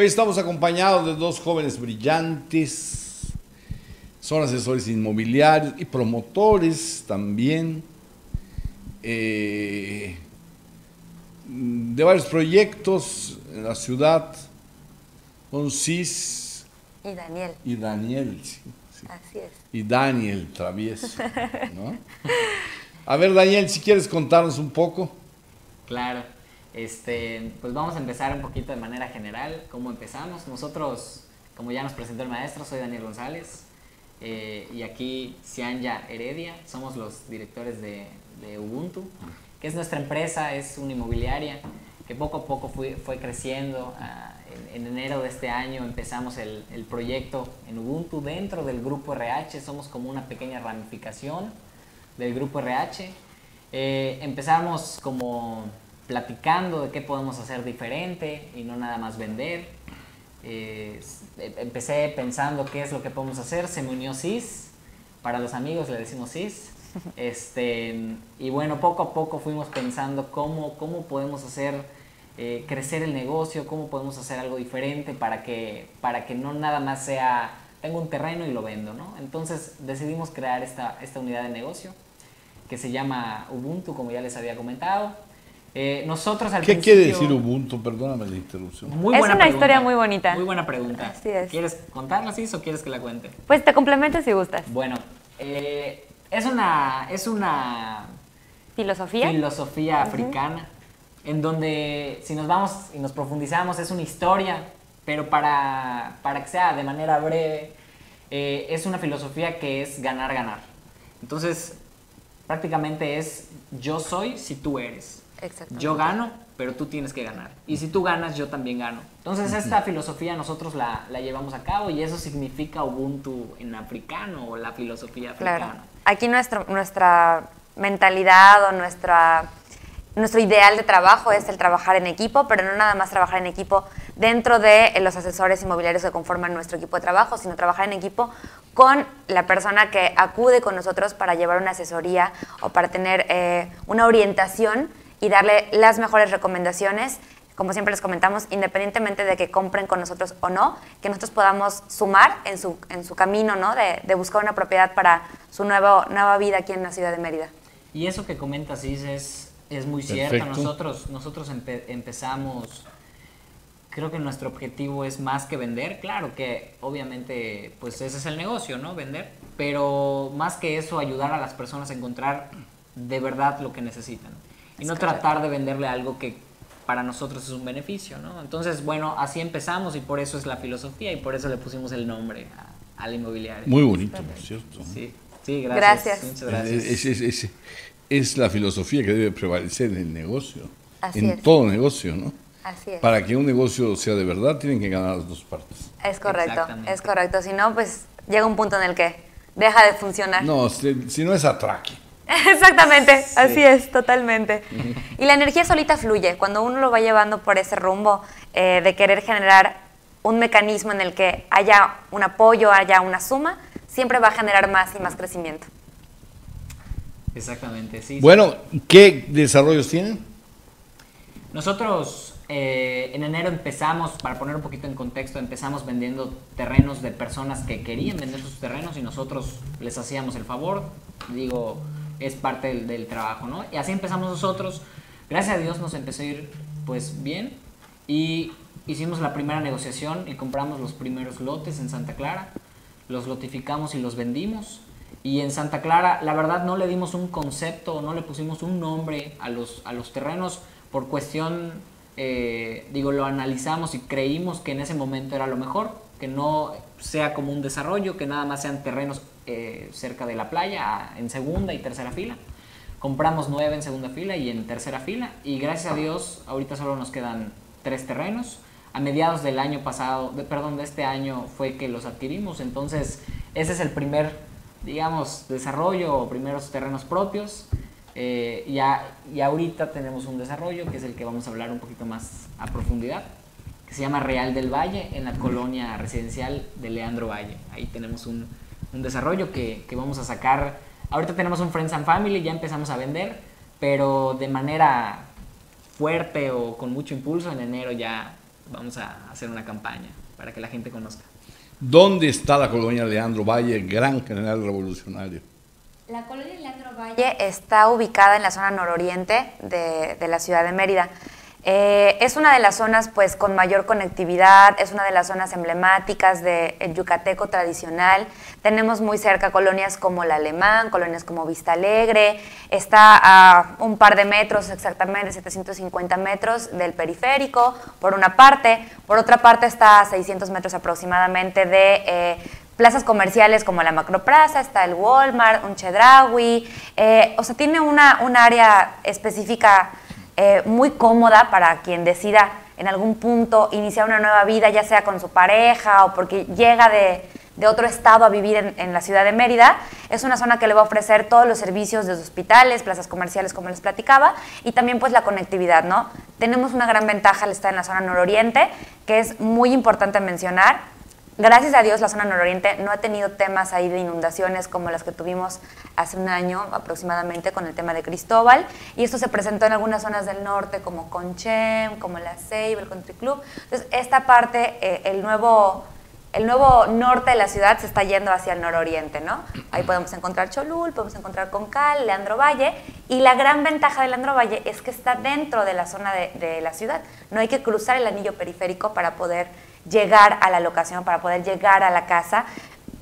Hoy estamos acompañados de dos jóvenes brillantes, son asesores inmobiliarios y promotores también eh, de varios proyectos en la ciudad, con Cis Y Daniel. y Daniel. sí, sí. Así es. Y Daniel Travieso. ¿no? A ver, Daniel, si quieres contarnos un poco. Claro. Este, pues vamos a empezar un poquito de manera general. ¿Cómo empezamos? Nosotros, como ya nos presentó el maestro, soy Daniel González. eh, y aquí Cianya Heredia, somos los directores de, Ubuntu, que es nuestra empresa, es una inmobiliaria que poco a poco fue, creciendo. Ah, en, en enero de este año empezamos el, el proyecto en Ubuntu dentro del grupo RH, somos como una pequeña ramificación del grupo RH. Eh, empezamos como platicando de qué podemos hacer diferente y no nada más vender. Eh, eh, empecé pensando qué es lo que podemos hacer, se me unió CIS, para los amigos le decimos CIS. Este, y bueno, poco a poco fuimos pensando cómo, cómo podemos hacer eh, crecer el negocio, cómo podemos hacer algo diferente para que, para que no nada más sea, tengo un terreno y lo vendo, ¿no? Entonces decidimos crear esta, esta unidad de negocio que se llama Ubuntu, como ya les había comentado. Eh, nosotros al ¿Qué quiere decir Ubuntu? Perdóname la interrupción. Muy Es buena una pregunta. historia muy bonita. Muy buena pregunta. Así es. ¿Quieres contarla, Cis, o quieres que la cuente? Pues te complemento si gustas. Bueno, eh, es una, es una ¿Filosofía? filosofía africana en donde si nos vamos y nos profundizamos es una historia, pero para, para que sea de manera breve, eh, es una filosofía que es ganar, ganar. Entonces, prácticamente es yo soy si tú eres. Exactamente. Yo gano, pero tú tienes que ganar. Y si tú ganas, yo también gano. Entonces esta filosofía nosotros la, la llevamos a cabo y eso significa Ubuntu en africano o la filosofía africana. Claro. Aquí nuestro, nuestra mentalidad o nuestra, nuestro ideal de trabajo es el trabajar en equipo, pero no nada más trabajar en equipo dentro de los asesores inmobiliarios que conforman nuestro equipo de trabajo, sino trabajar en equipo con la persona que acude con nosotros para llevar una asesoría o para tener eh, una orientación y darle las mejores recomendaciones como siempre les comentamos, independientemente de que compren con nosotros o no, que nosotros podamos sumar en su, en su camino ¿no? de, de buscar una propiedad para su nuevo, nueva vida aquí en la ciudad de Mérida. Y eso que comentas, Is, es, es muy cierto. Nosotros, nosotros empe- empezamos, creo que nuestro objetivo es más que vender. Claro que obviamente, pues ese es el negocio, ¿no? Vender. Pero más que eso, ayudar a las personas a encontrar de verdad lo que necesitan. Y no correcto. tratar de venderle algo que para nosotros es un beneficio, ¿no? Entonces, bueno, así empezamos y por eso es la filosofía y por eso le pusimos el nombre a, a la inmobiliaria. Muy bonito, por cierto. Sí, sí, gracias. Gracias. Muchas gracias. Es, es- es- es la filosofía que debe prevalecer en el negocio. Así en es. todo negocio, ¿no? Así es. Para que un negocio sea de verdad, tienen que ganar las dos partes. Es correcto, es correcto. Si no, pues llega un punto en el que deja de funcionar. No, si, si no es atraque. Exactamente, así es, totalmente. Y la energía solita fluye. Cuando uno lo va llevando por ese rumbo eh, de querer generar un mecanismo en el que haya un apoyo, haya una suma, siempre va a generar más y más crecimiento. Exactamente, sí. Bueno, ¿qué desarrollos tienen? Nosotros eh, en enero empezamos, para poner un poquito en contexto, empezamos vendiendo terrenos de personas que querían vender sus terrenos y nosotros les hacíamos el favor. Digo, es parte del, trabajo, ¿no? Y así empezamos nosotros. Gracias a Dios nos empezó a ir pues bien y hicimos la primera negociación y compramos los primeros lotes en Santa Clara. Los lotificamos y los vendimos. Y en Santa Clara, la verdad, no le dimos un concepto, no le pusimos un nombre a los, a los terrenos por cuestión, eh, digo, lo analizamos y creímos que en ese momento era lo mejor, que no sea como un desarrollo, que nada más sean terrenos eh, cerca de la playa, en segunda y tercera fila. Compramos nueve en segunda fila y en tercera fila. Y gracias a Dios, ahorita solo nos quedan tres terrenos. A mediados del año pasado, de- perdón, de este año fue que los adquirimos. Entonces, ese es el primer, digamos, desarrollo o primeros terrenos propios. Eh, y, a- y ahorita tenemos un desarrollo que es el que vamos a hablar un poquito más a profundidad, que se llama Real del Valle, en la colonia residencial de Leandro Valle. Ahí tenemos un, un desarrollo que, que vamos a sacar. Ahorita tenemos un Friends and Family, ya empezamos a vender, pero de manera fuerte o con mucho impulso en enero ya vamos a hacer una campaña para que la gente conozca. ¿Dónde está la colonia Leandro Valle, gran general revolucionario? La colonia Leandro Valle está ubicada en la zona nororiente de, de la ciudad de Mérida. Eh, es una de las zonas pues con mayor conectividad, es una de las zonas emblemáticas del yucateco tradicional. Tenemos muy cerca colonias como La Alemán, colonias como Vista Alegre, está a un par de metros, exactamente 750 metros del periférico, por una parte. Por otra parte está a 600 metros aproximadamente de... Eh, plazas comerciales como la Macroplaza, está el Walmart, un Chedraui, eh, o sea, tiene una, un área específica eh, muy cómoda para quien decida en algún punto iniciar una nueva vida, ya sea con su pareja o porque llega de, otro estado a vivir en, en, la ciudad de Mérida. Es una zona que le va a ofrecer todos los servicios de hospitales, plazas comerciales, como les platicaba, y también pues la conectividad, ¿no? Tenemos una gran ventaja al estar en la zona nororiente, que es muy importante mencionar Gracias a Dios la zona nororiente no ha tenido temas ahí de inundaciones como las que tuvimos hace un año aproximadamente con el tema de Cristóbal y esto se presentó en algunas zonas del norte como Conchem, como la Ceiba, el Country Club. Entonces esta parte, eh, el nuevo el nuevo norte de la ciudad se está yendo hacia el nororiente, ¿no? Ahí podemos encontrar Cholul, podemos encontrar Concal, Leandro Valle, y la gran ventaja de Leandro Valle es que está dentro de la zona de, de la ciudad. No hay que cruzar el anillo periférico para poder llegar a la locación, para poder llegar a la casa,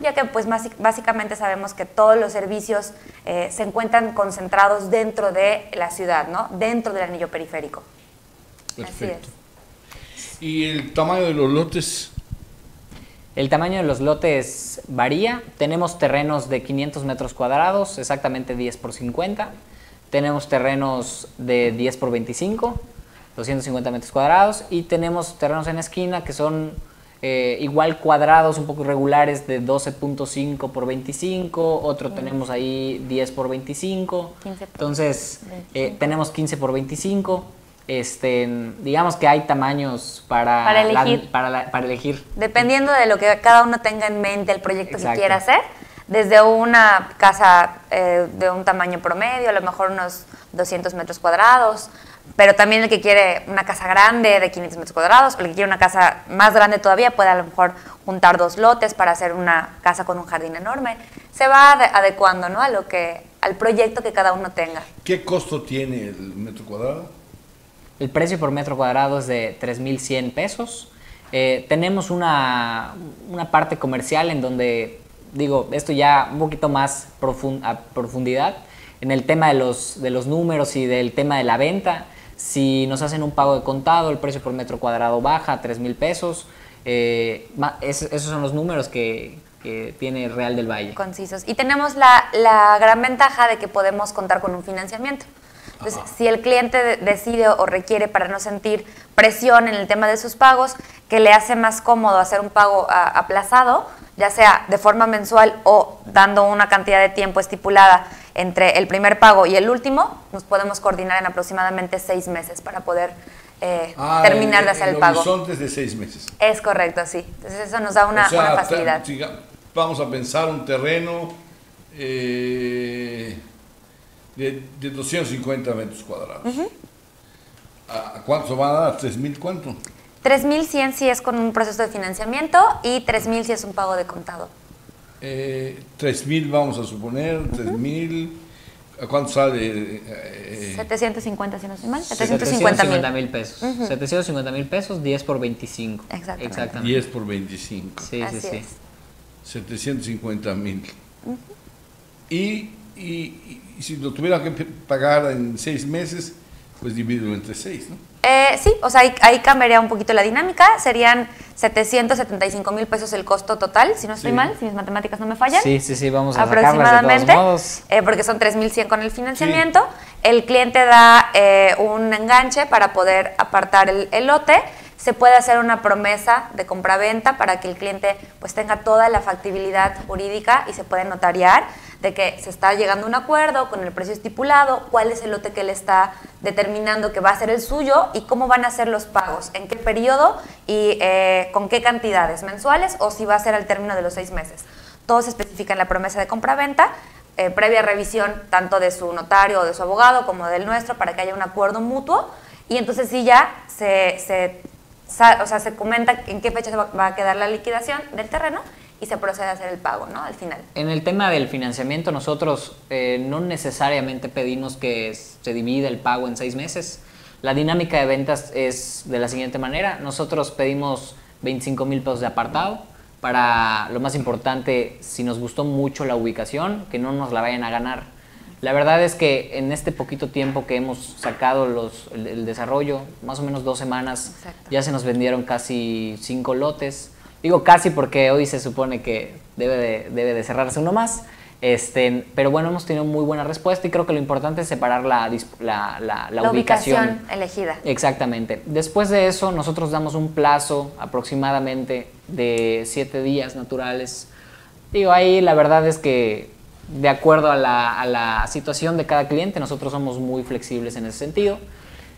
ya que pues básicamente sabemos que todos los servicios eh, se encuentran concentrados dentro de la ciudad, ¿no? dentro del anillo periférico. Perfecto. ¿Y el tamaño de los lotes? El tamaño de los lotes varía. Tenemos terrenos de 500 metros cuadrados, exactamente 10 por 50. Tenemos terrenos de 10 por 25 250 metros cuadrados y tenemos terrenos en esquina que son eh, igual cuadrados un poco irregulares de 12.5 por 25, otro tenemos ahí 10 por 25, entonces eh, tenemos 15 por 25. Este, digamos que hay tamaños para, para elegir. para, para, elegir. Dependiendo de lo que cada uno tenga en mente, el proyecto que quiera hacer, desde una casa eh, de un tamaño promedio, a lo mejor unos 200 metros cuadrados, pero también el que quiere una casa grande de 500 metros cuadrados, o el que quiere una casa más grande todavía, puede a lo mejor juntar dos lotes para hacer una casa con un jardín enorme. Se va adecuando ¿no? a lo que, al proyecto que cada uno tenga. ¿Qué costo tiene el metro cuadrado? El precio por metro cuadrado es de 3.100 pesos. Eh, tenemos una, una, parte comercial en donde, digo, esto ya un poquito más a profundidad, en el tema de los, de los números y del tema de la venta. Si nos hacen un pago de contado, el precio por metro cuadrado baja a 3 mil pesos. Eh, esos son los números que, tiene Real del Valle. Concisos. Y tenemos la, gran ventaja de que podemos contar con un financiamiento. Entonces, si el cliente decide o requiere para no sentir presión en el tema de sus pagos, que le hace más cómodo hacer un pago aplazado, ya sea de forma mensual o dando una cantidad de tiempo estipulada entre el primer pago y el último, nos podemos coordinar en aproximadamente seis meses para poder eh, ah, terminar de hacer el, pago. horizontes de seis meses. Es correcto, sí. Entonces eso nos da una, facilidad. Vamos a pensar un terreno eh, de, 250 metros cuadrados. ¿A cuánto va a dar? ¿3.000 cuánto? 3.100 si es con un proceso de financiamiento y 3.000 si es un pago de contado. Eh, 3.000 vamos a suponer, 3.000. ¿A cuánto sale? Eh, 750, si no estoy mal. 750 mil pesos. 750 mil pesos, 10 por 25. Exactamente. 10 por 25. Sí, sí, sí. 750 mil. y, y, y, si lo tuviera que pagar en 6 meses, pues dividirlo entre 6, ¿no? Eh, sí, o sea, ahí, cambiaría un poquito la dinámica. Serían 775 mil pesos el costo total, si no estoy mal, si mis matemáticas no me fallan. Sí, sí, sí, vamos a Aproximadamente, de todos eh, porque son 3.100 con el financiamiento. El cliente da eh, un enganche para poder apartar el, el lote se puede hacer una promesa de compraventa para que el cliente pues tenga toda la factibilidad jurídica y se puede notariar de que se está llegando a un acuerdo con el precio estipulado, cuál es el lote que él está determinando que va a ser el suyo y cómo van a ser los pagos, en qué periodo y eh, con qué cantidades mensuales o si va a ser al término de los seis meses. Todo se especifica en la promesa de compraventa, eh, previa revisión tanto de su notario o de su abogado como del nuestro para que haya un acuerdo mutuo y entonces sí ya se o sea, se comenta en qué fecha va a quedar la liquidación del terreno y se procede a hacer el pago, ¿no? Al final. En el tema del financiamiento, nosotros eh, no necesariamente pedimos que se divida el pago en seis meses. La dinámica de ventas es de la siguiente manera. Nosotros pedimos 25 mil pesos de apartado para, lo más importante, si nos gustó mucho la ubicación, que no nos la vayan a ganar. La verdad es que en este poquito tiempo que hemos sacado los, el, el desarrollo, más o menos dos semanas, Exacto. ya se nos vendieron casi cinco lotes. Digo casi porque hoy se supone que debe de, debe de cerrarse uno más. Este, pero bueno, hemos tenido muy buena respuesta y creo que lo importante es separar la, la, la- la ubicación. elegida. Exactamente. Después de eso, nosotros damos un plazo aproximadamente de siete días naturales. Digo, ahí la verdad es que de acuerdo a la, a la situación de cada cliente, nosotros somos muy flexibles en ese sentido.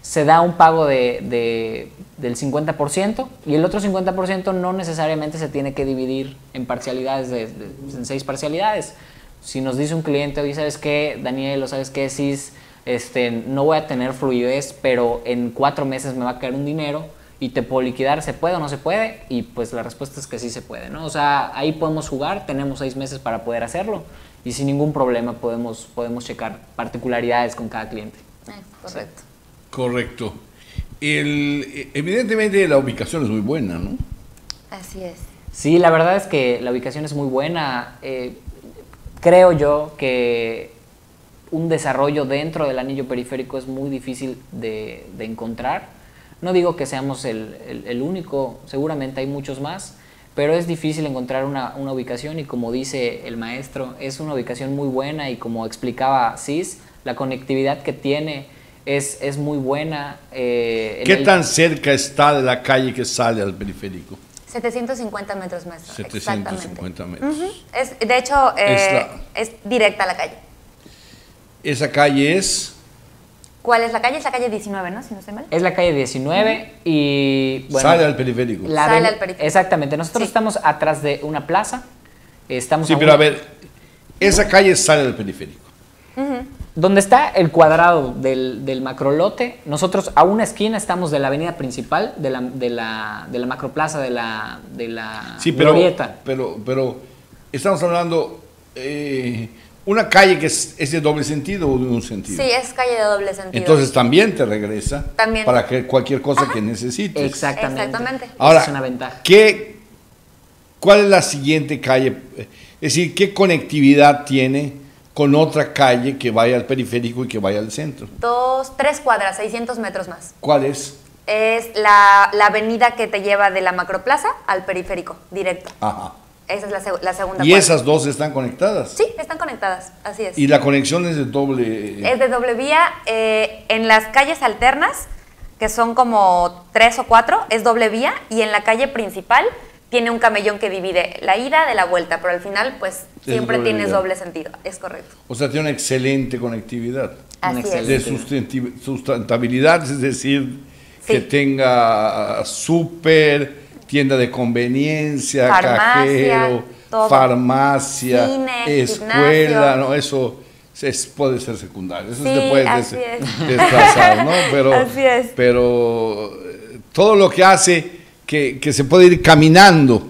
Se da un pago de, de- del 50% y el otro 50% no necesariamente se tiene que dividir en parcialidades, de, en seis parcialidades. Si nos dice un cliente, oye, ¿sabes qué, Daniel? O ¿sabes qué, Cis? Este, no voy a tener fluidez, pero en cuatro meses me va a caer un dinero y te puedo liquidar, ¿se puede o no se puede? Y pues la respuesta es que sí se puede, ¿no? O sea, ahí podemos jugar, tenemos seis meses para poder hacerlo y sin ningún problema podemos, podemos checar particularidades con cada cliente. Eh, correcto. Correcto. El, evidentemente la ubicación es muy buena, ¿no? Así es. Sí, la verdad es que la ubicación es muy buena. Eh, creo yo que un desarrollo dentro del anillo periférico es muy difícil de, de encontrar. No digo que seamos el, el- el único, seguramente hay muchos más, pero es difícil encontrar una, una ubicación y como dice el maestro, es una ubicación muy buena y como explicaba Cis, la conectividad que tiene es, es muy buena. eh, ¿Qué el- tan cerca está de la calle que sale al periférico? 750 metros maestro. 750 exactamente. metros. Ujú. Es, de hecho, eh, Es es, directa a la calle. Esa calle es... ¿Cuál es la calle? Es la calle 19, ¿no? Si no estoy mal. Es la calle 19 y... Bueno, sale al periférico. la Sale al periférico. Exactamente. Nosotros Sí. estamos atrás de una plaza. Estamos Sí, a pero una- a ver, esa calle sale al periférico. Donde está el cuadrado del, del macrolote, nosotros a una esquina estamos de la avenida principal, de la, de la, de la macroplaza, de la, de la Sí, pero, glorieta. pero, pero estamos hablando eh, una calle que es, es de doble sentido o de un sentido. Sí, es calle de doble sentido. Entonces también te regresa También. para que cualquier cosa que necesites. Exactamente. Exactamente. Esa Ahora, es una ventaja. ¿qué, ¿cuál es la siguiente calle? Es decir, ¿qué conectividad tiene con otra calle que vaya al periférico y que vaya al centro? Dos, tres cuadras, 600 metros más. ¿Cuál es? Es la, la avenida que te lleva de la macroplaza al periférico, directo. Ajá. Esa es la, seg- la segunda Y cuadra. esas dos están conectadas. Sí, están conectadas, así es. Y la conexión es de doble. Es de doble vía. eh, en las calles alternas, que son como tres o cuatro, es doble vía. Y en la calle principal tiene un camellón que divide la ida de la vuelta, pero al final, pues siempre doble tienes vía. doble sentido. Es correcto. O sea, tiene una excelente conectividad. Así es. De sustentabilidad, es decir, Sí. que tenga súper, tienda de conveniencia, Farmacia, cajero, todo. farmacia, Cine, escuela, gimnasio. no, eso es- puede ser secundario, eso Sí, des- es. desplazar, ¿no? Pero, Así es. pero todo lo que hace que, que se puede ir caminando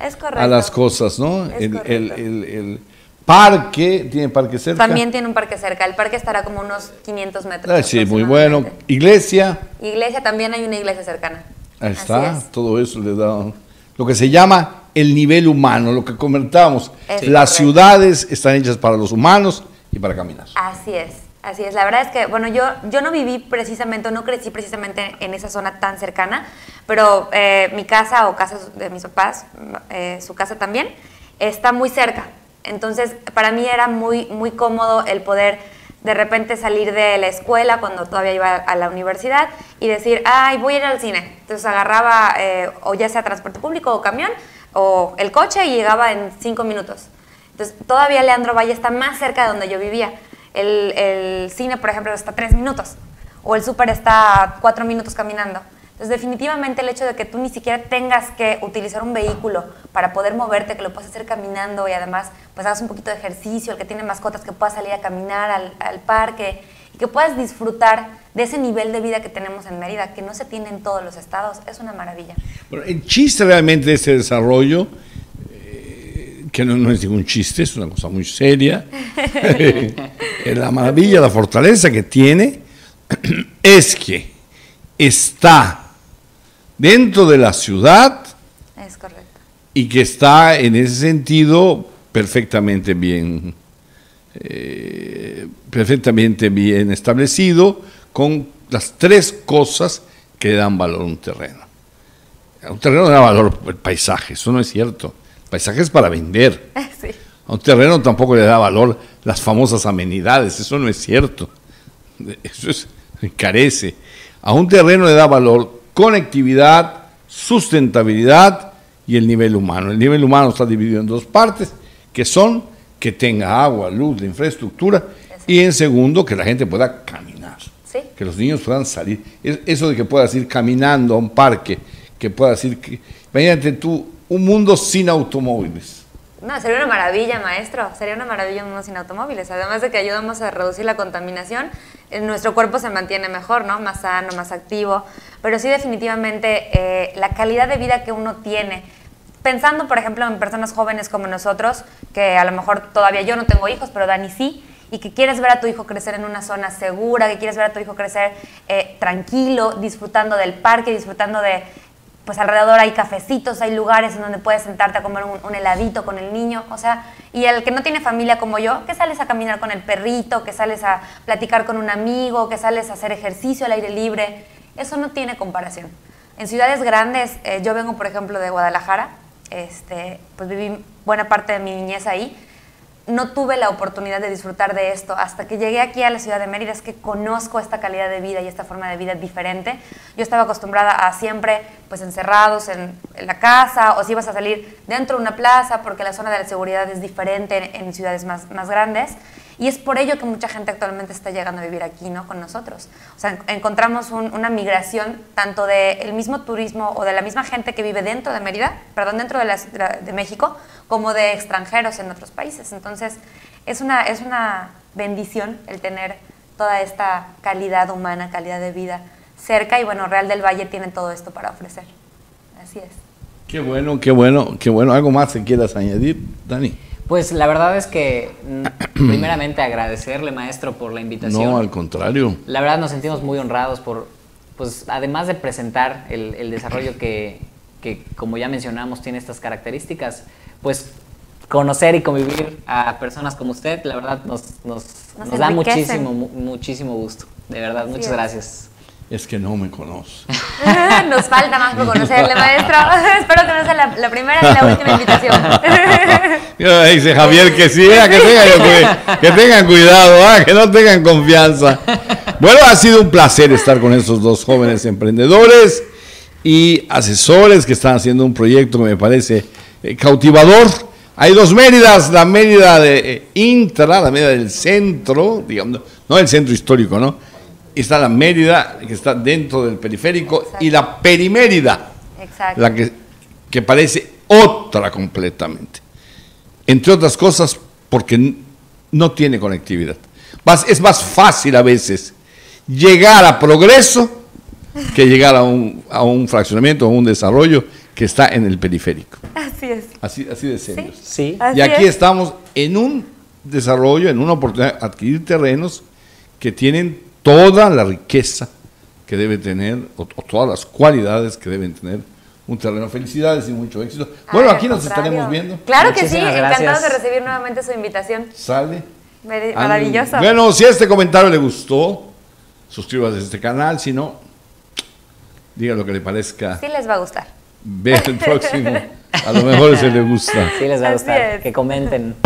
Es a las cosas, ¿no? Es El, el- el- el parque, ¿tiene parque cerca? También tiene un parque cerca. El parque estará como unos 500 metros. Ah, sí, muy bueno. Iglesia, Iglesia, también hay una iglesia cercana. Ahí está, es. todo eso le da lo que se llama el nivel humano, lo que comentábamos. Las correcto. ciudades están hechas para los humanos y para caminar. Así es, así es. La verdad es que, bueno, yo, yo no viví precisamente, no crecí precisamente en esa zona tan cercana, pero eh, mi casa o casa de mis papás, eh, su casa también, está muy cerca. Entonces, para mí era muy, muy cómodo el poder de repente salir de la escuela cuando todavía iba a la universidad y decir, ay, voy a ir al cine. Entonces agarraba eh, o ya sea transporte público o camión o el coche y llegaba en cinco minutos. Entonces, todavía Leandro Valle está más cerca de donde yo vivía. El, el cine, por ejemplo, está tres minutos. O el súper está cuatro minutos caminando. Entonces, definitivamente el hecho de que tú ni siquiera tengas que utilizar un vehículo para poder moverte, que lo puedas hacer caminando y además pues hagas un poquito de ejercicio, el que tiene mascotas que pueda salir a caminar al, al parque que puedas disfrutar de ese nivel de vida que tenemos en Mérida, que no se tiene en todos los estados, es una maravilla. Bueno, el chiste realmente de este desarrollo, eh, que no, no es ningún chiste, es una cosa muy seria, eh, la maravilla, la fortaleza que tiene es que está dentro de la ciudad Es correcto. y que está en ese sentido perfectamente bien, eh, perfectamente bien establecido con las tres cosas que le dan valor a un terreno. A un terreno le da valor el paisaje, eso no es cierto. El paisaje es para vender. Sí. A un terreno tampoco le da valor las famosas amenidades, eso no es cierto. Eso es, encarece. A un terreno le da valor conectividad, sustentabilidad y el nivel humano. El nivel humano está dividido en dos partes, que son que tenga agua, luz, la infraestructura, y en segundo, que la gente pueda caminar, Sí. que los niños puedan salir. Es- Eso de que puedas ir caminando a un parque, que puedas ir... que- Imagínate tú, un mundo sin automóviles. No, sería una maravilla, maestro. Sería una maravilla un mundo sin automóviles. Además de que ayudamos a reducir la contaminación, nuestro cuerpo se mantiene mejor, ¿no? Más sano, más activo. Pero sí, definitivamente, eh, la calidad de vida que uno tiene. Pensando, por ejemplo, en personas jóvenes como nosotros, que a lo mejor todavía yo no tengo hijos, pero Dani sí, y que quieres ver a tu hijo crecer en una zona segura, que quieres ver a tu hijo crecer eh, tranquilo, disfrutando del parque, disfrutando de, pues alrededor hay cafecitos, hay lugares en donde puedes sentarte a comer un, heladito con el niño, o sea, y el que no tiene familia como yo, que sales a caminar con el perrito, que sales a platicar con un amigo, que sales a hacer ejercicio al aire libre, eso no tiene comparación. En ciudades grandes, eh, yo vengo por ejemplo de Guadalajara, este, pues viví buena parte de mi niñez ahí, no tuve la oportunidad de disfrutar de esto hasta que llegué aquí a la ciudad de Mérida, es que conozco esta calidad de vida y esta forma de vida diferente. Yo estaba acostumbrada a siempre pues encerrados en, la casa o si ibas a salir dentro de una plaza porque la zona de la seguridad es diferente en, ciudades más grandes. Y es por ello que mucha gente actualmente está llegando a vivir aquí, ¿no? Con nosotros. O sea, en- encontramos un- una migración tanto del mismo turismo o de la misma gente que vive dentro de Mérida, perdón, dentro de, de la- de México, como de extranjeros en otros países. Entonces, es una, es una bendición el tener toda esta calidad humana, calidad de vida cerca. Y bueno, Real del Valle tiene todo esto para ofrecer. Así es. Qué bueno, qué bueno, qué bueno. ¿Algo más que quieras añadir, Dani? Pues la verdad es que mm, primeramente agradecerle maestro por la invitación. No, al contrario. La verdad nos sentimos muy honrados por, pues además de presentar el, el desarrollo que, que, como ya mencionamos, tiene estas características, pues conocer y convivir a personas como usted, la verdad nos, nos, Nos nos da muchísimo, mu- muchísimo gusto. De verdad, muchas es. gracias. Es que no me conoce. Nos falta más por conocerle, maestro. Espero que no sea la, la primera ni la última invitación. Dice Javier que sí, que, tengan, que tengan cuidado, ah, que no tengan confianza. Bueno, ha sido un placer estar con estos dos jóvenes emprendedores y asesores que están haciendo un proyecto que me parece eh, cautivador. Hay dos Méridas, la Mérida de eh, Intra, la Mérida del centro, digamos, no el centro histórico, ¿no? Está la Mérida que está dentro del periférico y la Perimérida Exacto. la que, que parece otra completamente. Entre otras cosas, porque no tiene conectividad. Más- es más fácil a veces llegar a progreso que llegar a un, a un fraccionamiento o un desarrollo que está en el periférico. Así es. Así, así de serio. Sí. Y aquí es. estamos en un desarrollo, en una oportunidad de adquirir terrenos que tienen toda la riqueza que debe tener, o, o todas las cualidades que deben tener un terreno. Felicidades y mucho éxito. Bueno, Ay, aquí nos contrario. estaremos viendo. Claro que sí, encantados de recibir nuevamente su invitación. Sale. Maravilloso. Bueno, si este comentario le gustó, suscríbase a este canal. Si no, diga lo que le parezca. Sí les va a gustar. Ve el próximo. A lo mejor se le gusta. Sí les va a Así gustar. es. Que comenten.